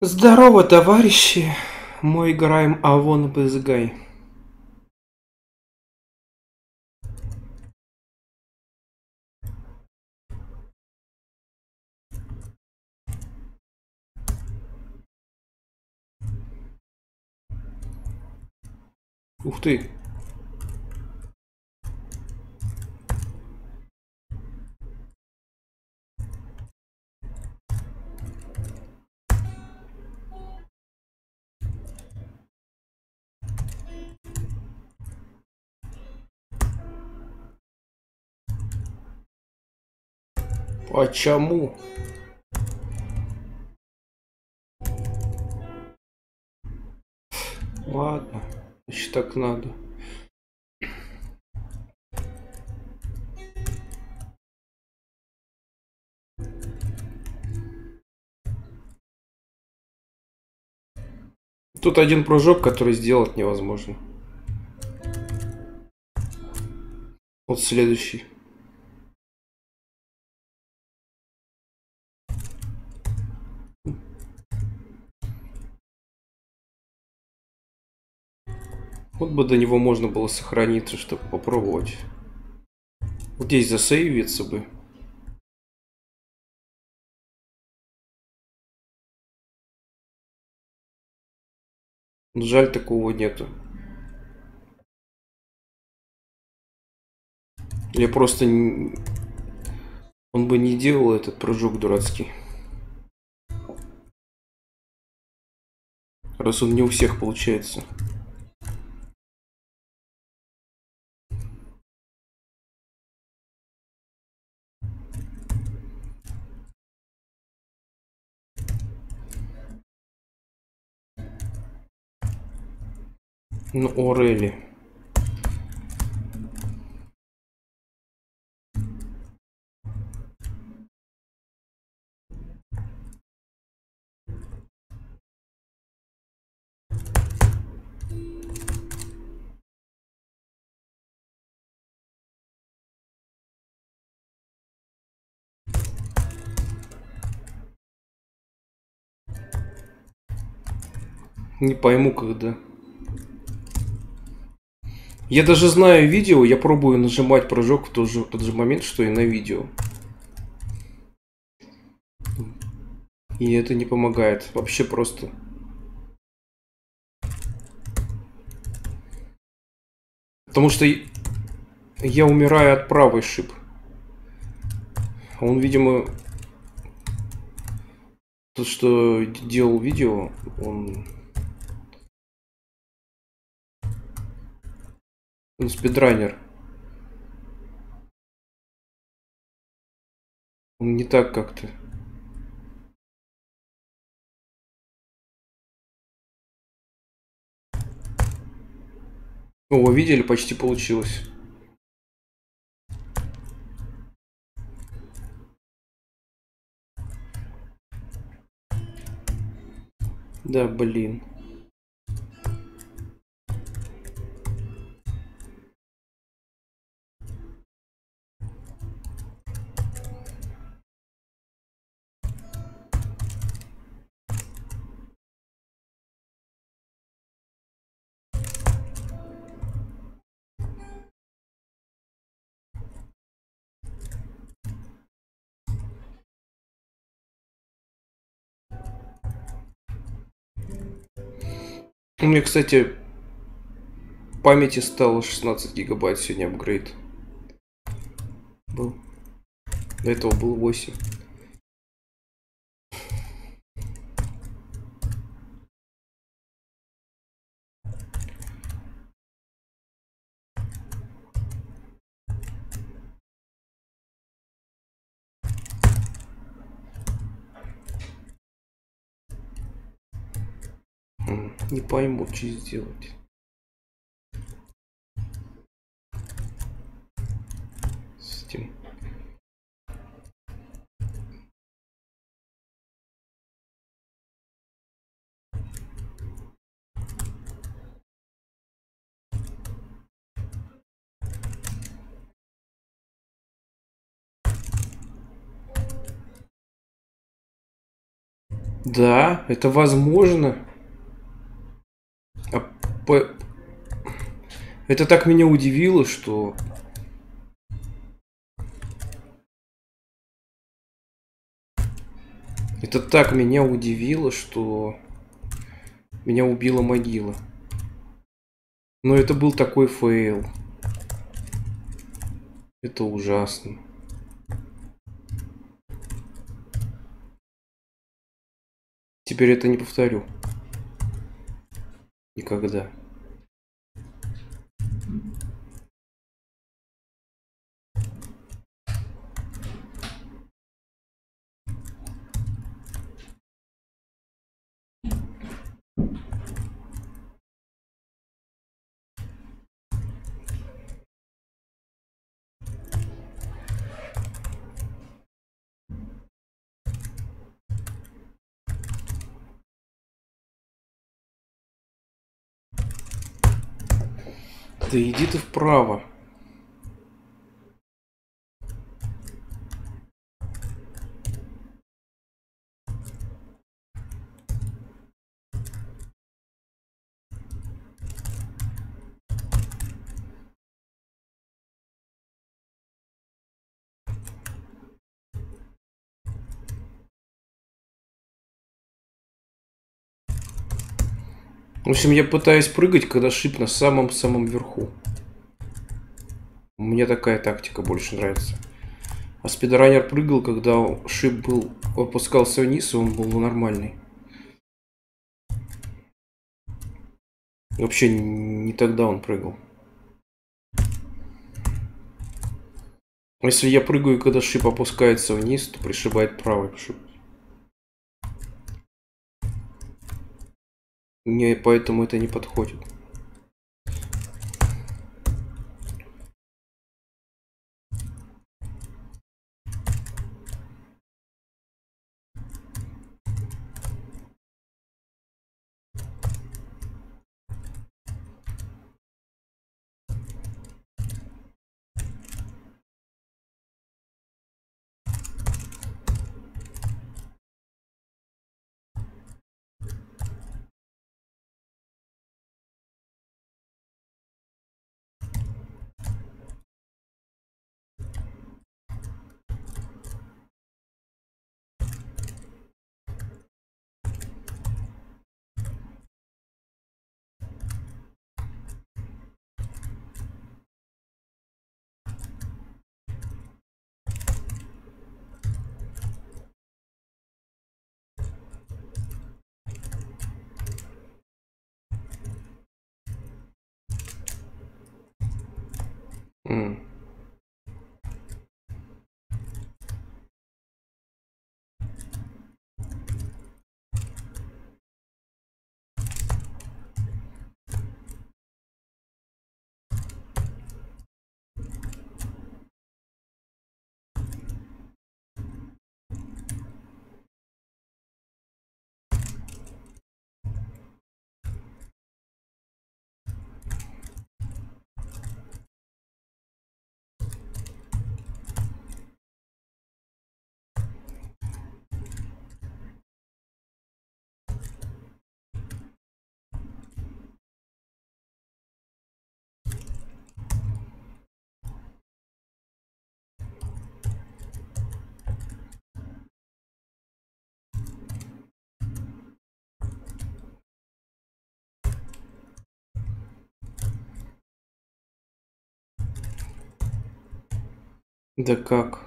Здорово, товарищи! Мы играем Авон Безгай. Ух ты! Почему? Ладно, значит так надо. Тут один прыжок, который сделать невозможно. Вот следующий. Вот бы до него можно было сохраниться, чтобы попробовать. Вот здесь засейвиться бы. Жаль, такого нету. Я просто... Он бы не делал этот прыжок дурацкий. Раз он не у всех получается. Ну, Орели. Не пойму, когда. Я даже знаю видео, я пробую нажимать прыжок в тот же, тот же момент, что и на видео. И это не помогает. Вообще просто. Потому что я умираю от правой шип. Он, видимо, тот, что делал видео, он Он спидранер. Он не так как-то. О, видели, почти получилось. Да, блин. У меня, кстати, памяти стало 16 гигабайт сегодня апгрейд. Был. До этого был 8. Не пойму, что сделать. С этим. Да, это возможно. По... Это так меня удивило, что... Это так меня удивило, что... Меня убила могила. Но это был такой фейл. Это ужасно. Теперь это не повторю. Никогда. Да иди ты вправо. В общем, я пытаюсь прыгать, когда шип на самом-самом верху. Мне такая тактика больше нравится. А спидранер прыгал, когда шип был опускался вниз, и он был нормальный. Вообще не тогда он прыгал. Если я прыгаю, когда шип опускается вниз, то пришибает правый шип. Не, поэтому это не подходит. Да как?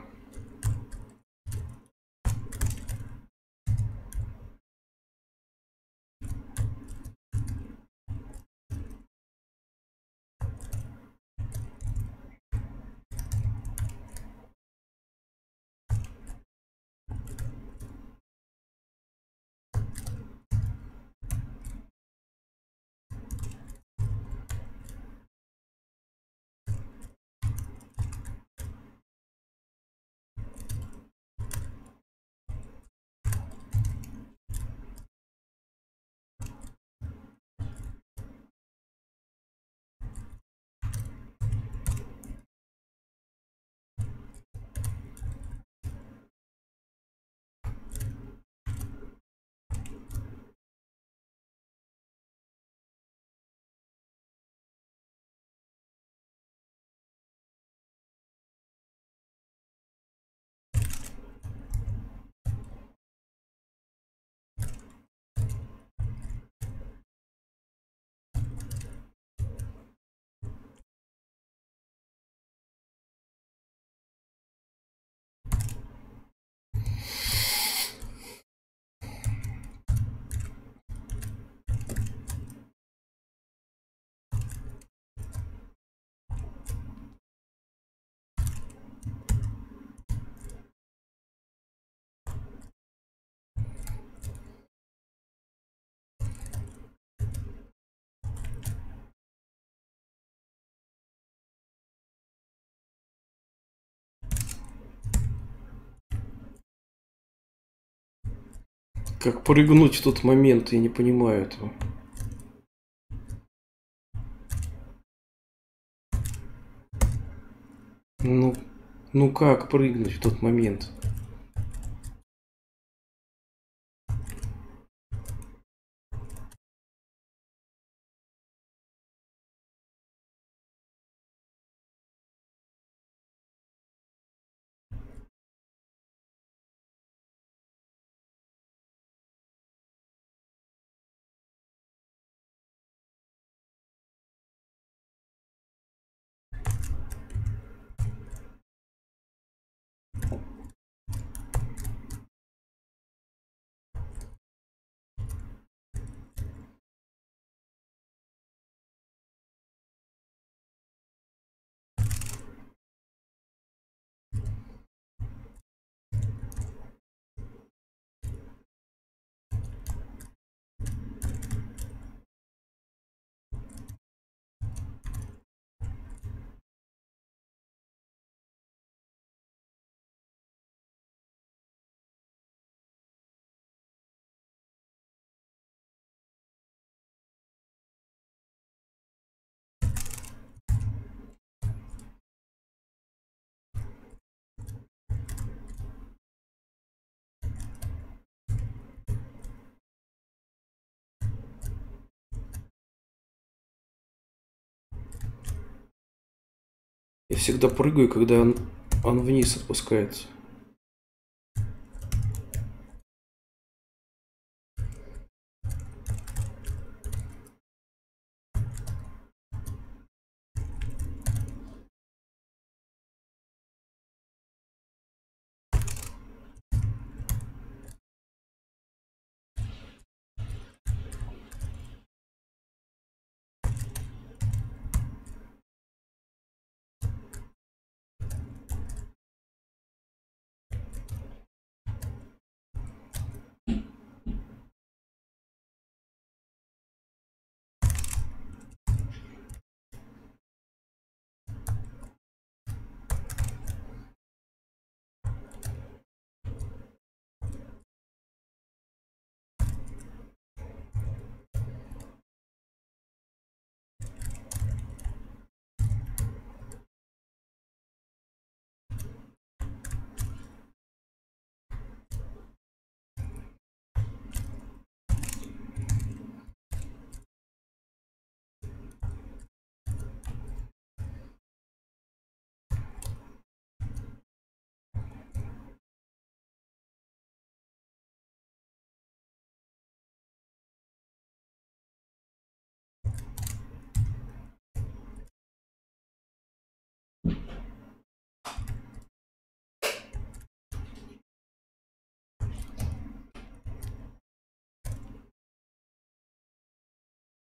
Как прыгнуть в тот момент, я не понимаю этого. Ну, ну как прыгнуть в тот момент? Я всегда прыгаю, когда он, он вниз отпускается.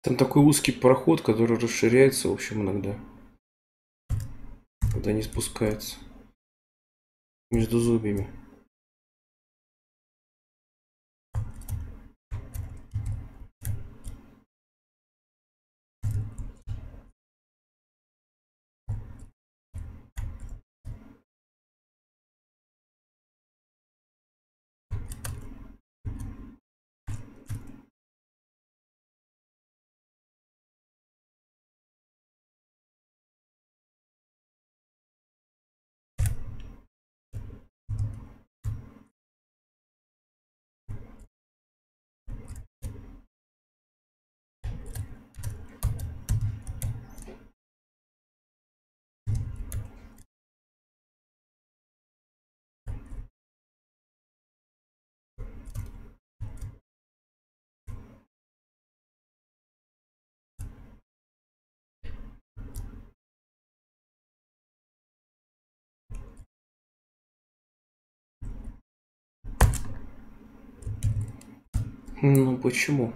Там такой узкий проход, который расширяется, в общем, иногда. Когда не спускается между зубьями. Ну почему?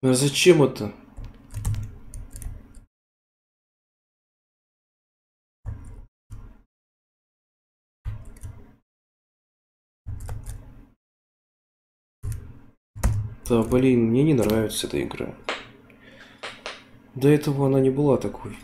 А зачем это? Да, блин, мне не нравится эта игра. До этого она не была такой.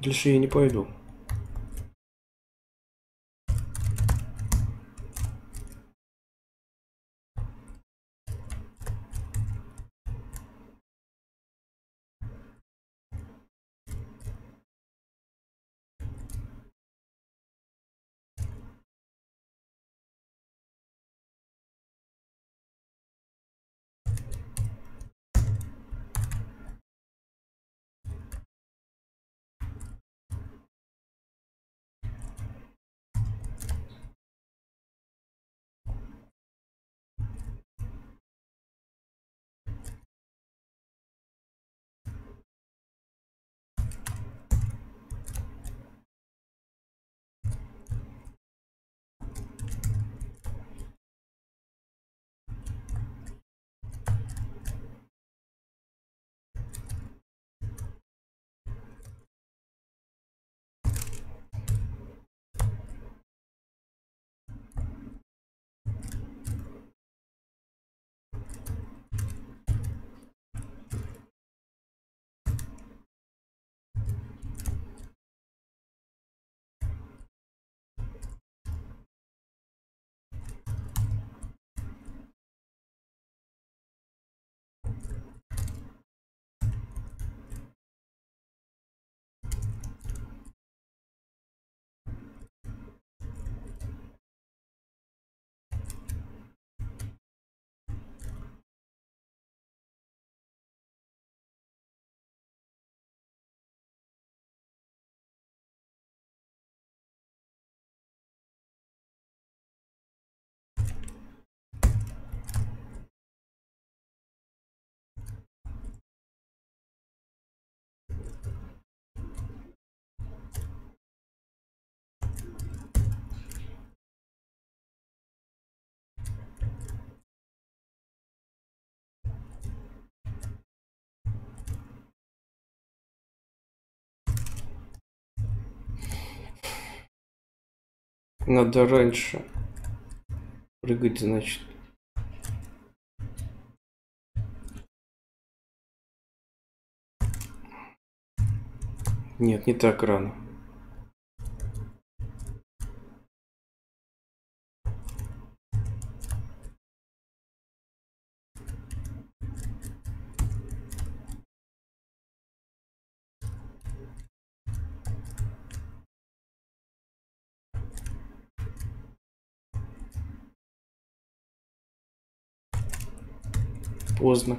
Дальше я не пойду. Надо раньше прыгать, значит. Нет, не так рано. Поздно.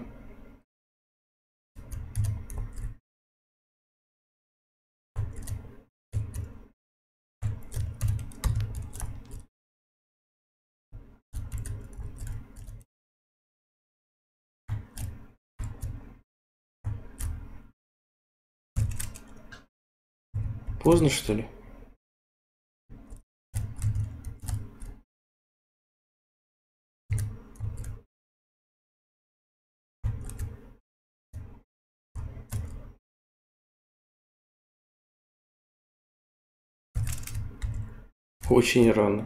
Поздно, что ли? Очень рано.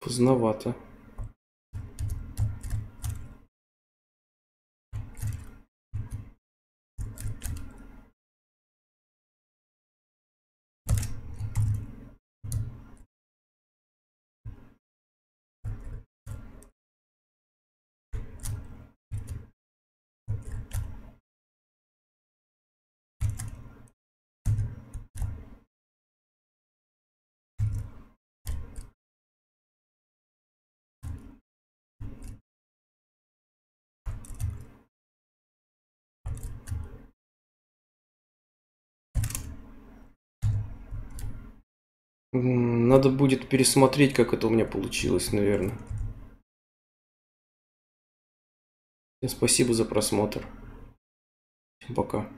Поздновато. Надо будет пересмотреть, как это у меня получилось, наверное. Спасибо за просмотр. Всем пока.